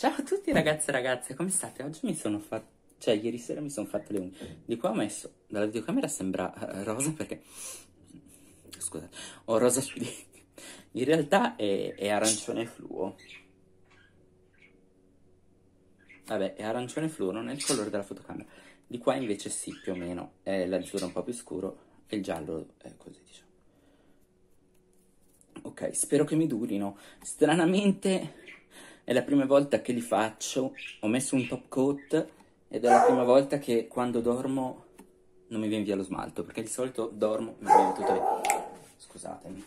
Ciao a tutti ragazzi e ragazze, come state? Oggi mi sono fatto, cioè ieri sera mi sono fatto le unghie. Di qua ho messo, dalla videocamera sembra uh, rosa perché, scusate, ho rosa sui denti. In realtà è, è arancione fluo. Vabbè, è arancione fluo, non è il colore della fotocamera. Di qua invece sì, più o meno, è l'azzurro un po' più scuro e il giallo è così, diciamo. Ok, spero che mi durino. Stranamente è la prima volta che li faccio, ho messo un top coat ed è la prima volta che quando dormo non mi viene via lo smalto, perché di solito dormo e mi viene tutto via. Scusatemi.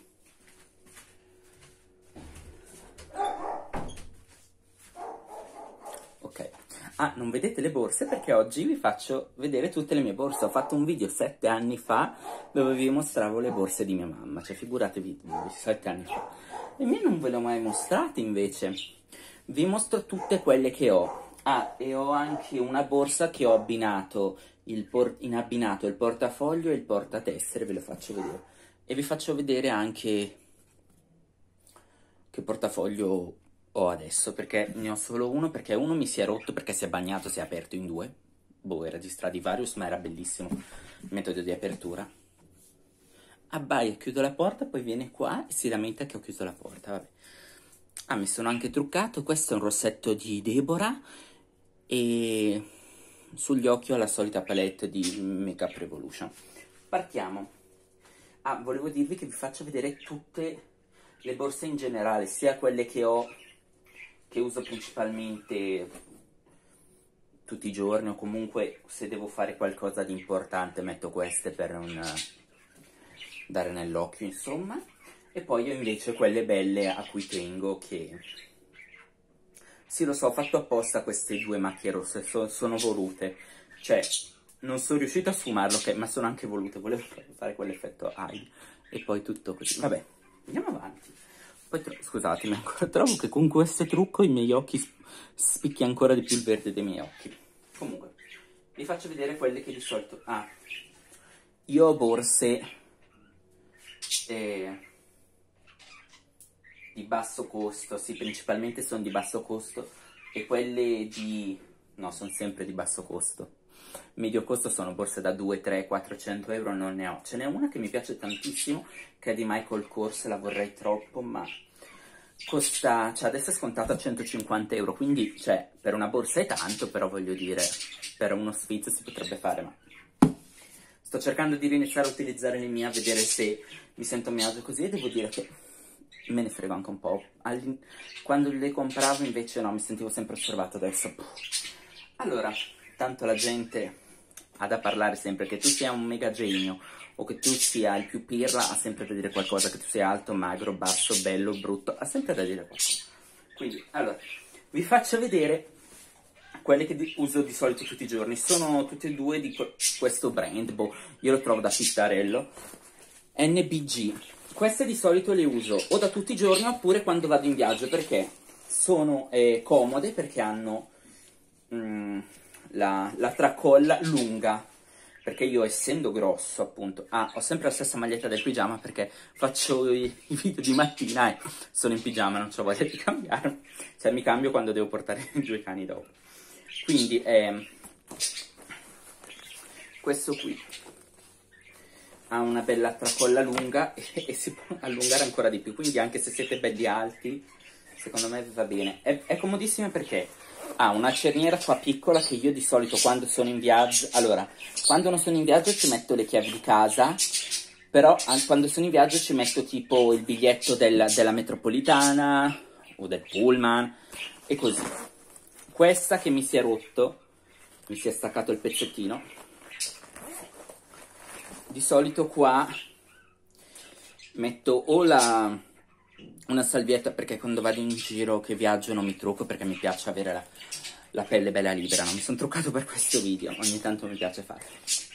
Ok. Ah, non vedete le borse perché oggi vi faccio vedere tutte le mie borse. Ho fatto un video sette anni fa dove vi mostravo le borse di mia mamma, cioè figuratevi, sette anni fa. Le mie non ve le ho mai mostrate invece vi mostro tutte quelle che ho. Ah, e ho anche una borsa che ho abbinato in abbinato il portafoglio e il portatessere, ve lo faccio vedere. E vi faccio vedere anche che portafoglio ho adesso, perché ne ho solo uno, perché uno mi si è rotto perché si è bagnato, si è aperto in due. Boh, era di Stradivarius, ma era bellissimo il metodo di apertura. Abbaia, chiudo la porta, poi viene qua e si lamenta che ho chiuso la porta, vabbè. Ah, mi sono anche truccato, questo è un rossetto di Deborah e sugli occhi ho la solita palette di Makeup Revolution. Partiamo. Ah, volevo dirvi che vi faccio vedere tutte le borse in generale, sia quelle che ho, che uso principalmente tutti i giorni o comunque se devo fare qualcosa di importante metto queste per non dare nell'occhio, insomma e poi ho invece quelle belle a cui tengo che... Sì, lo so, ho fatto apposta queste due macchie rosse, so, sono volute. Cioè, non sono riuscito a sfumarlo, ok, ma sono anche volute. Volevo fare quell'effetto eye e poi tutto così. Vabbè, andiamo avanti. Poi, scusatemi, ancora trovo che con questo trucco i miei occhi spicchia ancora di più il verde dei miei occhi. Comunque, vi faccio vedere quelle che di solito... Ah, io ho borse... Eh, di basso costo, sì, principalmente sono di basso costo e quelle di... no, sono sempre di basso costo. Medio costo sono borse da 2, 3, 400 euro, non ne ho. Ce n'è una che mi piace tantissimo, che è di Michael Kors, la vorrei troppo, ma costa, cioè adesso è scontata a 150 euro, quindi, cioè, per una borsa è tanto, però voglio dire, per uno sfizio si potrebbe fare, ma... Sto cercando di riniziare a utilizzare le mie, a vedere se mi sento a mio agio così e devo dire che me ne frego anche un po'. All... Quando le compravo invece no, mi sentivo sempre osservato adesso. Allora, tanto la gente ha da parlare sempre che tu sia un mega genio o che tu sia il più pirla, ha sempre da dire qualcosa, che tu sia alto, magro, basso, bello, brutto, ha sempre da dire qualcosa. Quindi, allora, vi faccio vedere quelle che uso di solito tutti i giorni. Sono tutte e due di questo brand, boh, io lo trovo da pittarello. NBG, queste di solito le uso o da tutti i giorni oppure quando vado in viaggio perché sono eh, comode perché hanno mm, la, la tracolla lunga. Perché io essendo grosso appunto ah, ho sempre la stessa maglietta del pigiama perché faccio i, i video di mattina e sono in pigiama non ho voglia di cambiare. Cioè mi cambio quando devo portare i due cani dopo. Quindi eh, questo qui ha una bella tracolla lunga e, e, si può allungare ancora di più, quindi anche se siete belli alti, secondo me va bene. È, è comodissima perché ha una cerniera qua piccola che io di solito quando sono in viaggio, allora, quando non sono in viaggio ci metto le chiavi di casa, però quando sono in viaggio ci metto tipo il biglietto della, della metropolitana o del pullman e così. Questa che mi si è rotto, mi si è staccato il pezzettino, di solito qua metto o la, una salvietta perché quando vado in giro che viaggio non mi trucco perché mi piace avere la, la pelle bella libera, non mi sono truccato per questo video, ogni tanto mi piace farlo.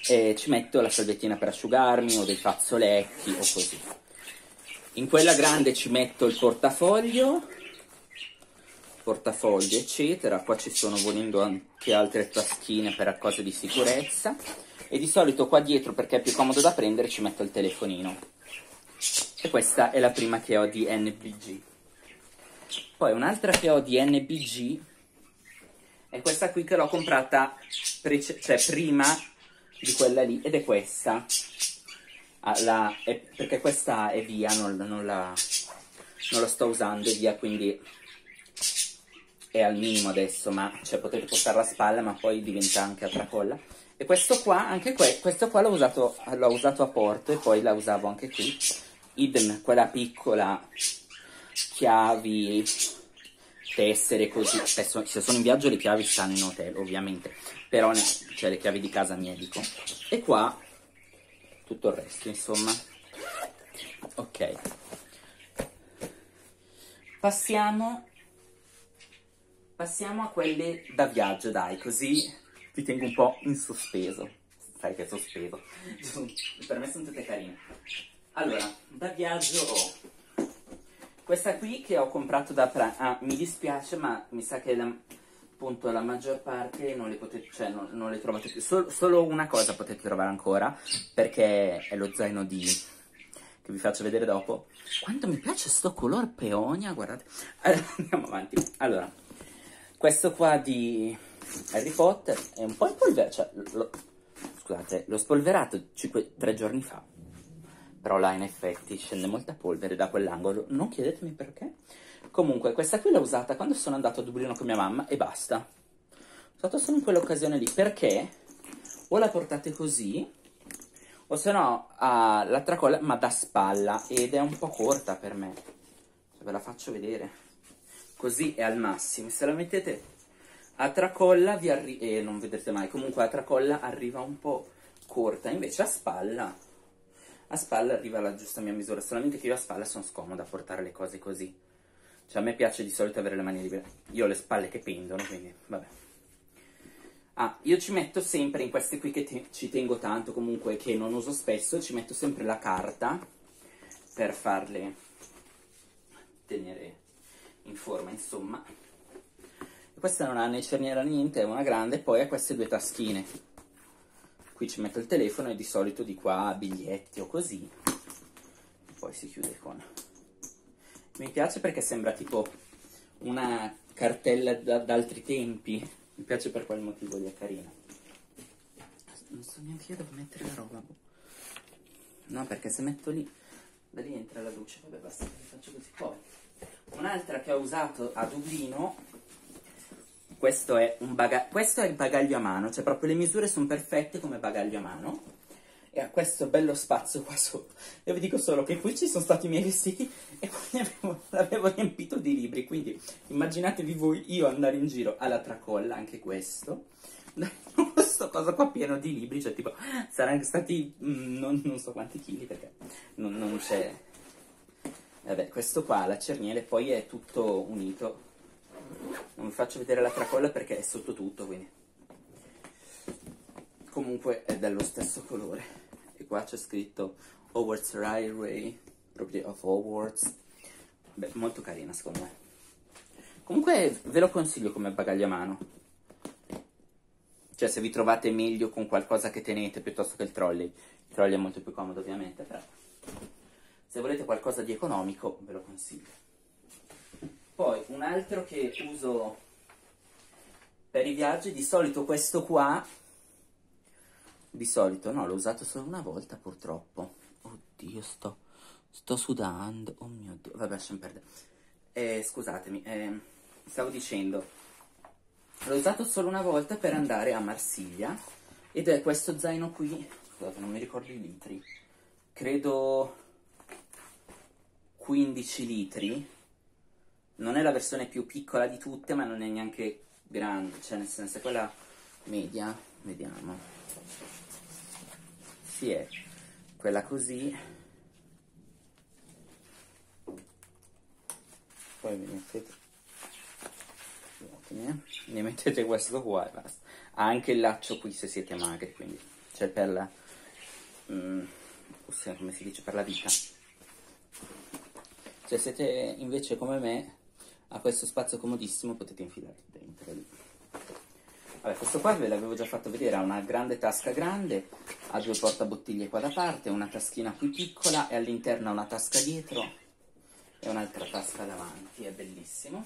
E ci metto la salviettina per asciugarmi o dei fazzoletti o così. In quella grande ci metto il portafoglio, portafoglio eccetera, qua ci sono volendo anche altre taschine per cose di sicurezza e di solito qua dietro perché è più comodo da prendere ci metto il telefonino e questa è la prima che ho di NBG poi un'altra che ho di NBG è questa qui che l'ho comprata cioè prima di quella lì ed è questa. Ah, la, è, perché questa è via, non, non, la, non la sto usando, è via, quindi è al minimo adesso, ma cioè, potete portarla a spalla, ma poi diventa anche a tracolla. E questo qua, anche que questo qua l'ho usato, usato, a Porto e poi la usavo anche qui. Idem, quella piccola, chiavi, tessere, così. Se sono in viaggio le chiavi stanno in hotel, ovviamente. Però, ne, cioè le chiavi di casa mia, dico. E qua, tutto il resto, insomma. Ok. Passiamo Passiamo a quelle da viaggio, dai, così ti tengo un po' in sospeso. Sai che è sospeso. per me sono tutte carine. Allora, da viaggio ho questa qui che ho comprato da Prime. Ah, mi dispiace, ma mi sa che la, appunto la maggior parte non le potete, cioè non, non le trovate più. Sol, solo una cosa potete trovare ancora, perché è lo zaino di che vi faccio vedere dopo. Quanto mi piace sto color peonia, guardate. Allora, andiamo avanti. Allora, questo qua di Harry Potter è un po' in polvere, cioè, lo, scusate, l'ho spolverato 5, 3 giorni fa, però là in effetti scende molta polvere da quell'angolo, non chiedetemi perché. Comunque, questa qui l'ho usata quando sono andato a Dublino con mia mamma e basta. L'ho usato solo in quell'occasione lì, perché o la portate così, o se no ha la tracolla ma da spalla, ed è un po' corta per me. Se ve la faccio vedere così è al massimo. Se la mettete a tracolla vi arriva, e eh, non vedrete mai, comunque a tracolla arriva un po' corta, invece a spalla, a spalla arriva la giusta mia misura, solamente che io a spalla sono scomoda a portare le cose così. Cioè a me piace di solito avere le mani libere, io ho le spalle che pendono, quindi vabbè. Ah, io ci metto sempre in queste qui che te ci tengo tanto, comunque che non uso spesso, ci metto sempre la carta per farle tenere in forma, insomma. Questa non ha né cerniera né niente, è una grande, poi ha queste due taschine. Qui ci metto il telefono e di solito di qua biglietti o così. Poi si chiude con... Mi piace perché sembra tipo una cartella d'altri tempi. Mi piace per quel motivo lì, è carina. Non so neanche io dove mettere la roba. Boh. No, perché se metto lì, da lì entra la luce. Vabbè, basta, faccio così. Poi Un'altra che ho usato a Dublino, questo è, questo è il bagaglio a mano, cioè proprio le misure sono perfette come bagaglio a mano e ha questo bello spazio qua sotto. Io vi dico solo che qui ci sono stati i miei vestiti e poi avevo, l'avevo riempito di libri, quindi immaginatevi voi io andare in giro alla tracolla, anche questo, questo cosa qua pieno di libri, cioè tipo saranno stati mm, non, non, so quanti chili perché non, non c'è Vabbè, questo qua, la cerniera, poi è tutto unito. Non vi faccio vedere la tracolla perché è sotto tutto, quindi. Comunque è dello stesso colore. E qua c'è scritto Hogwarts Railway, Property of Hogwarts. Beh, molto carina secondo me. Comunque ve lo consiglio come bagaglio a mano. Cioè se vi trovate meglio con qualcosa che tenete piuttosto che il trolley. Il trolley è molto più comodo ovviamente, però se volete qualcosa di economico ve lo consiglio. Poi un altro che uso per i viaggi, di solito questo qua, di solito no, l'ho usato solo una volta purtroppo. Oddio, sto, sto sudando, oh mio Dio, vabbè lasciamo perdere. Eh, scusatemi, eh, stavo dicendo, l'ho usato solo una volta per andare a Marsiglia ed è questo zaino qui, scusate non mi ricordo i litri, credo 15 litri, non è la versione più piccola di tutte, ma non è neanche grande, cioè nel senso quella media, vediamo. Sì, è quella così. Poi mi mettete ne mettete questo qua e basta. Ha anche il laccio qui se siete magri, quindi cioè per la mm, come si dice per la vita. Se siete invece come me, a questo spazio comodissimo potete infilare dentro. Vabbè, questo qua ve l'avevo già fatto vedere, ha una grande tasca grande, ha due portabottiglie qua da parte, una taschina qui piccola e all'interno una tasca dietro e un'altra tasca davanti, è bellissimo.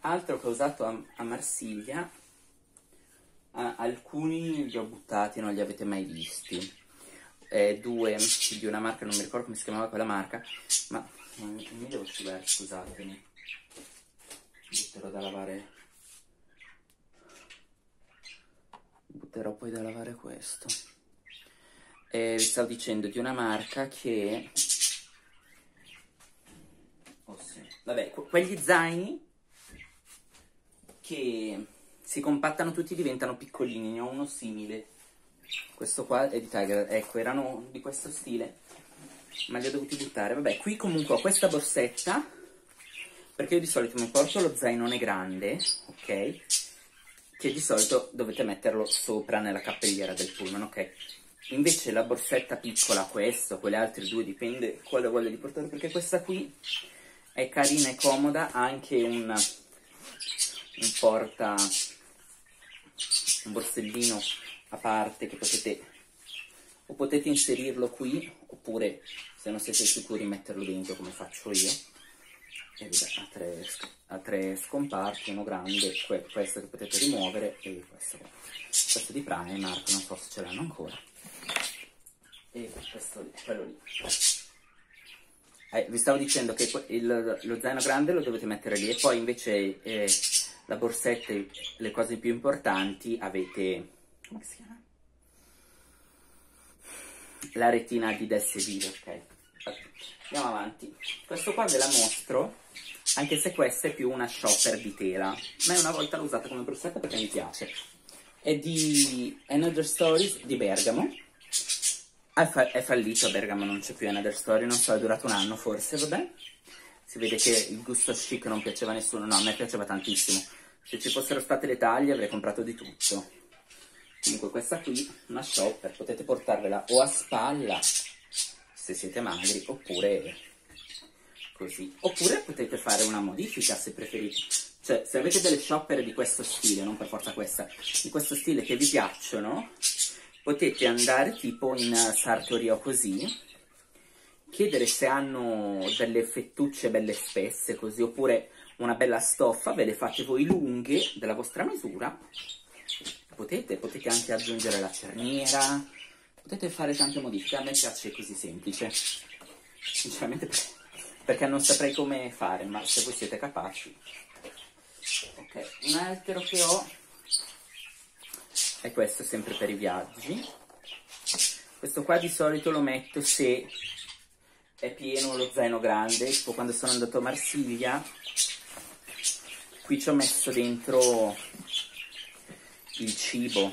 altro che ho usato a, a Marsiglia, ah, alcuni li ho buttati, non li avete mai visti. Eh, due di una marca, non mi ricordo come si chiamava quella marca, ma non mi devo asciugare, scusatemi. Butterò da lavare. Butterò poi da lavare questo. E vi stavo dicendo di una marca che... Oh sì. Vabbè, quegli zaini che si compattano tutti diventano piccolini, ne ho uno simile. Questo qua è di Tiger, ecco, erano di questo stile, ma li ho dovuti buttare. Vabbè, qui comunque ho questa borsetta, perché io di solito mi porto lo zainone grande, ok? Che di solito dovete metterlo sopra nella cappelliera del pullman, ok? Invece la borsetta piccola, questa, quelle altre due, dipende quale voglio di portare, perché questa qui è carina e comoda, ha anche un, un porta, un borsellino a parte che potete o potete inserirlo qui oppure se non siete sicuri metterlo dentro come faccio io. Ha tre, ha tre scomparti, uno grande, questo che potete rimuovere e questo, questo di Primark, non so se ce l'hanno ancora. E questo quello lì. Eh, vi stavo dicendo che il, lo zaino grande lo dovete mettere lì e poi invece eh, la borsetta e le cose più importanti avete come si chiama? La retina di DSD, ok. Andiamo avanti. Questo qua ve la mostro, anche se questa è più una shopper di tela. Ma una volta l'ho usata come borsetta perché mi piace. È di Another Stories di Bergamo. È, fa è fallito Bergamo, non c'è più Another Story, non so, è durato un anno forse, vabbè. Si vede che il gusto chic non piaceva a nessuno, no, a me piaceva tantissimo. Se ci fossero state le taglie avrei comprato di tutto. Comunque questa qui, una shopper, potete portarvela o a spalla, se siete magri, oppure così. Oppure potete fare una modifica se preferite. Cioè, se avete delle shopper di questo stile, non per forza questa, di questo stile che vi piacciono, potete andare tipo in sartoria così, chiedere se hanno delle fettucce belle spesse così, oppure una bella stoffa, ve le fate voi lunghe della vostra misura potete, potete anche aggiungere la cerniera, potete fare tante modifiche, a me piace così semplice, sinceramente perché non saprei come fare, ma se voi siete capaci. Ok, un altro che ho è questo, sempre per i viaggi. Questo qua di solito lo metto se è pieno lo zaino grande, tipo quando sono andato a Marsiglia, qui ci ho messo dentro il cibo.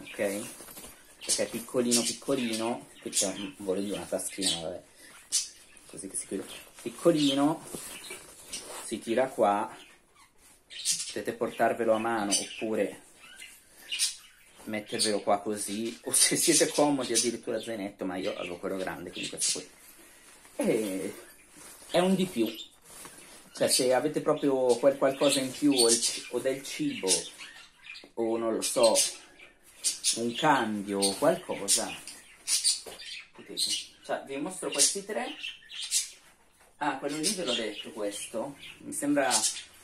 Ok? Perché è piccolino piccolino qui c'è un volo di una taschina vabbè. Così che si chiude. Piccolino si tira qua. Potete portarvelo a mano oppure mettervelo qua così. O se siete comodi addirittura zainetto ma io avevo quello grande quindi questo qui. E è un di più cioè se avete proprio quel qualcosa in più o, o del cibo o non lo so, un cambio o qualcosa, potete. Cioè vi mostro questi tre. Ah, quello lì ve l'ho detto questo. Mi sembra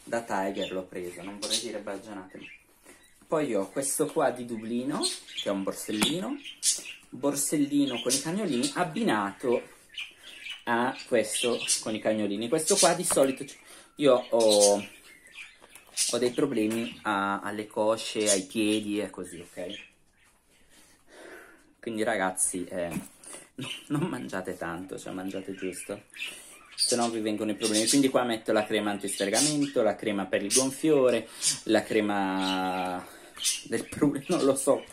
da Tiger l'ho preso, non vorrei dire baggianate. Poi ho questo qua di Dublino, che è un borsellino, borsellino con i cagnolini abbinato a questo con i cagnolini. Questo qua di solito io ho, ho dei problemi a, alle cosce, ai piedi e così, ok? Quindi ragazzi, eh, non mangiate tanto, cioè mangiate giusto, se no vi vengono i problemi. Quindi qua metto la crema antispergamento, la crema per il gonfiore, la crema del prune, non lo so,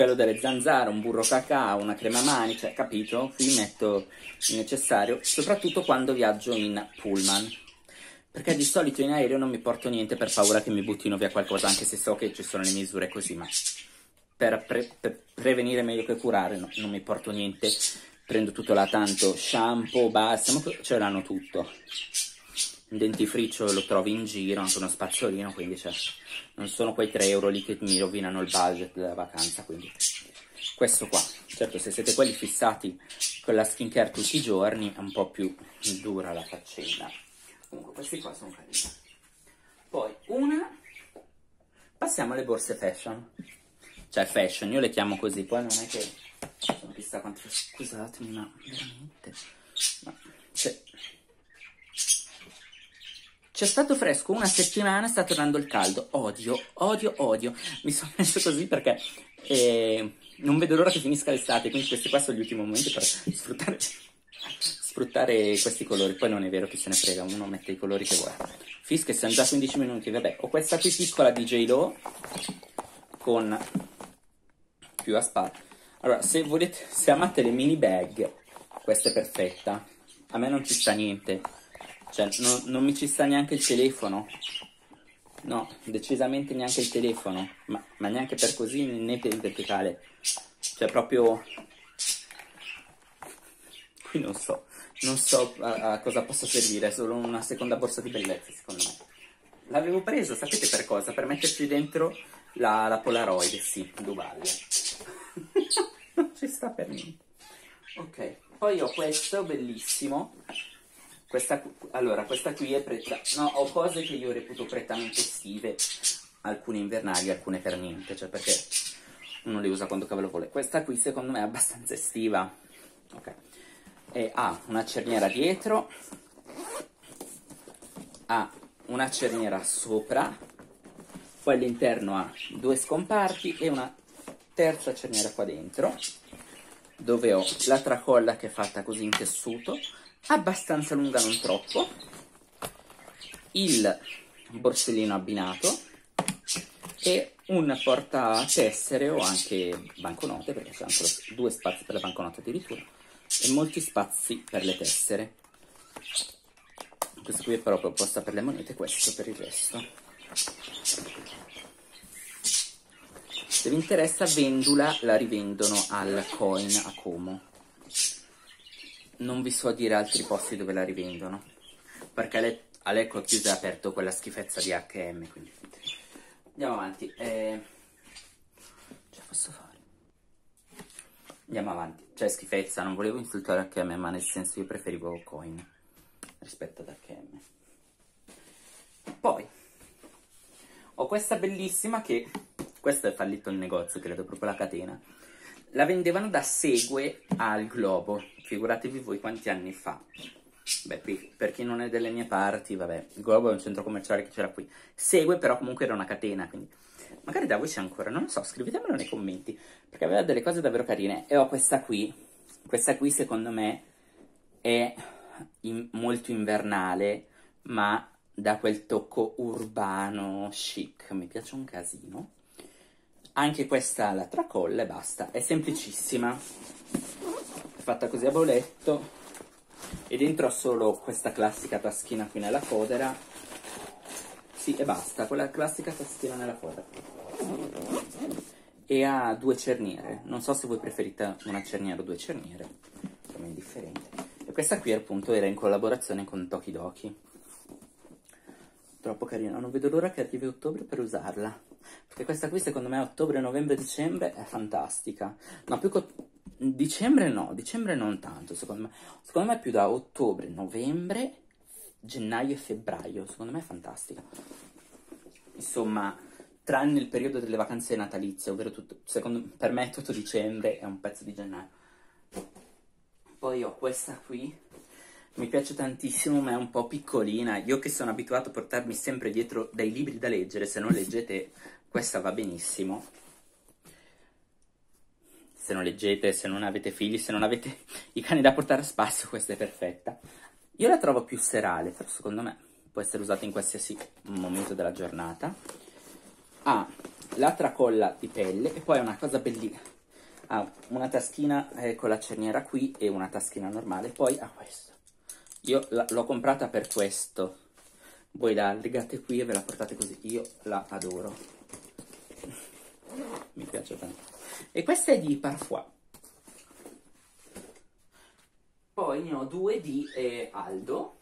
quello delle zanzare, un burro cacao, una crema mani, cioè capito? Qui metto il necessario, soprattutto quando viaggio in pullman. Perché di solito in aereo non mi porto niente per paura che mi buttino via qualcosa, anche se so che ci sono le misure così, ma per, pre per prevenire meglio che curare no, non mi porto niente. Prendo tutto là tanto, shampoo, balsamo, ce l'hanno tutto. Un dentifricio lo trovi in giro, anche uno spazzolino, quindi cioè, non sono quei 3 euro lì che mi rovinano il budget della vacanza, quindi questo qua. Certo, se siete quelli fissati con la skincare tutti i giorni, è un po' più dura la faccenda. Comunque questi qua sono carini. Poi una, passiamo alle borse fashion. Cioè fashion, io le chiamo così, poi non è che sono chissà quanto, scusatemi, ma veramente, ma, cioè, c'è stato fresco una settimana, sta tornando il caldo. Odio, odio, odio. Mi sono messo così perché eh, non vedo l'ora che finisca l'estate, quindi questi qua sono gli ultimi momenti per sfruttare, sfruttare questi colori. Poi non è vero che se ne frega, uno mette i colori che vuole. Fische, sono già 15 minuti, vabbè. Ho questa qui piccola di J-Lo con più a spalla. Allora, se volete, se amate le mini bag, questa è perfetta. A me non ci sta niente cioè, no, non mi ci sta neanche il telefono. No, decisamente neanche il telefono. Ma, ma neanche per così né per il verticale. Cioè, proprio... Qui non so. Non so a, a cosa possa servire. È solo una seconda borsa di bellezza, secondo me. L'avevo preso, sapete per cosa? Per metterci dentro la, la Polaroid, sì, Duval. non ci sta per niente. Ok, poi ho questo bellissimo questa, allora, questa qui è pretta. No, ho cose che io reputo prettamente estive, alcune invernali, alcune per niente, cioè perché uno le usa quando cavolo vuole. Questa qui secondo me è abbastanza estiva. Ok. E ha una cerniera dietro, ha una cerniera sopra, poi all'interno ha due scomparti e una terza cerniera qua dentro, dove ho la tracolla che è fatta così in tessuto abbastanza lunga, non troppo, il borsellino abbinato e un porta tessere o anche banconote, perché c'è anche due spazi per le banconote addirittura, e molti spazi per le tessere. Questo qui è proprio apposta per le monete, questo per il resto. Se vi interessa, Vendula la rivendono al coin a Como non vi so dire altri posti dove la rivendono. Perché a Lecco ha chiuso e aperto quella schifezza di H&M, quindi... Andiamo avanti. Eh... Ce posso fare? Andiamo avanti. Cioè, schifezza, non volevo insultare H&M, ma nel senso io preferivo Coin rispetto ad H&M. Poi, ho questa bellissima che... Questo è fallito il negozio, credo, proprio la catena. La vendevano da Segue al Globo, figuratevi voi quanti anni fa. Beh, per chi non è delle mie parti, vabbè, il Globo è un centro commerciale che c'era qui. Segue, però comunque era una catena, quindi... Magari da voi c'è ancora, non lo so, scrivetemelo nei commenti, perché aveva delle cose davvero carine. E ho questa qui, questa qui secondo me è in, molto invernale, ma da quel tocco urbano chic, mi piace un casino. Anche questa la tracolla e basta, è semplicissima. Fatta così a boletto. E dentro ha solo questa classica taschina qui nella fodera sì e basta. Quella classica taschina nella fodera e ha due cerniere. Non so se voi preferite una cerniera o due cerniere. Come indifferente e questa qui appunto era in collaborazione con Tokidoki troppo carina non vedo l'ora che arrivi ottobre per usarla perché questa qui secondo me ottobre, novembre, dicembre è fantastica no più che Dicembre no, dicembre non tanto, secondo me. Secondo me più da ottobre, novembre, gennaio e febbraio. Secondo me è fantastica. Insomma, tranne il periodo delle vacanze natalizie, ovvero tutto, secondo, per me tutto dicembre è un pezzo di gennaio. Poi ho questa qui, mi piace tantissimo ma è un po' piccolina. Io che sono abituato a portarmi sempre dietro dei libri da leggere, se non leggete questa va benissimo se non leggete, se non avete figli, se non avete i cani da portare a spasso, questa è perfetta. Io la trovo più serale, però secondo me può essere usata in qualsiasi momento della giornata. Ha la tracolla di pelle e poi una cosa bellina. Ha una taschina eh, con la cerniera qui e una taschina normale, poi ha questo. Io l'ho comprata per questo. Voi la legate qui e ve la portate così. Io la adoro. Mi piace tanto. E questa è di Parfois. Poi ne ho due di eh, Aldo.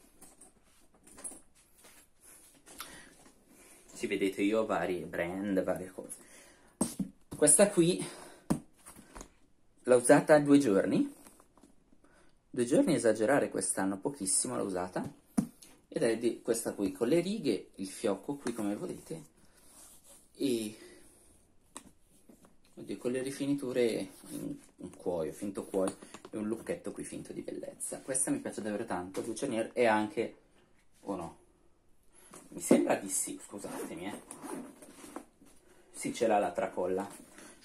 Si vedete io vari brand, varie cose. Questa qui l'ho usata due giorni. Due giorni esagerare quest'anno, pochissimo l'ho usata. ed è di questa qui con le righe, il fiocco qui come vedete e oddio, con le rifiniture in, in cuoio, finto cuoio e un lucchetto qui finto di bellezza. Questa mi piace davvero tanto, Blue Cernier e anche, o oh no, mi sembra di sì, scusatemi eh. Sì, ce l'ha la tracolla,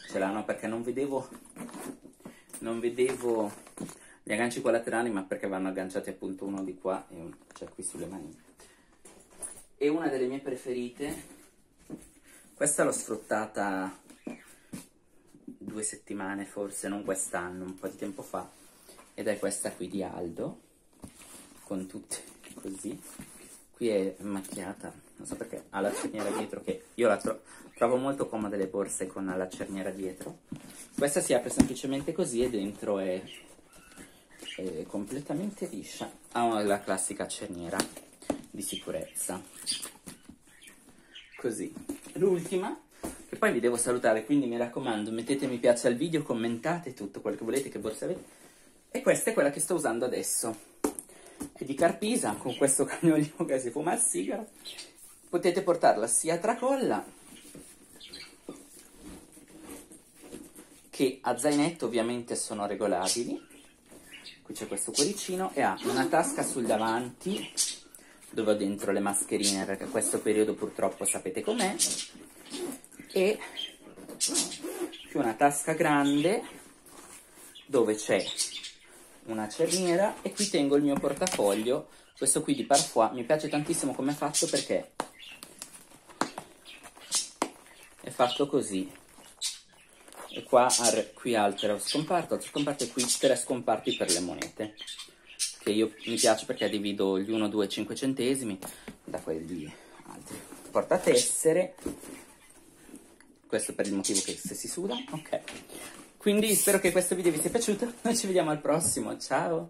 ce l'ha no perché non vedevo, non vedevo gli agganci collaterali ma perché vanno agganciati appunto uno di qua e uno cioè qui sulle mani. E una delle mie preferite questa l'ho sfruttata due settimane forse non quest'anno un po' di tempo fa ed è questa qui di Aldo con tutte così. Qui è macchiata non so perché ha la cerniera dietro che io la tro trovo molto comode le borse con la cerniera dietro. Questa si apre semplicemente così e dentro è è completamente liscia. Ha la classica cerniera di sicurezza. Così. L'ultima che poi vi devo salutare quindi mi raccomando mettete mi piace al video commentate tutto quello che volete che borsa avete e questa è quella che sto usando adesso. È di Carpisa con questo cagnolino che si fuma il sigaro. Potete portarla sia a tracolla che a zainetto ovviamente sono regolabili qui c'è questo cuoricino e ha una tasca sul davanti dove ho dentro le mascherine perché questo periodo purtroppo sapete com'è e più una tasca grande dove c'è una cerniera e qui tengo il mio portafoglio. Questo qui di Parfois mi piace tantissimo come è fatto perché è fatto così e qua qui altro scomparto, altro scomparto e qui tre scomparti per le monete che io mi piace perché divido gli 1, 2, 5 centesimi da quelli altri. Porta tessere questo per il motivo che se si suda ok. Quindi spero che questo video vi sia piaciuto noi ci vediamo al prossimo ciao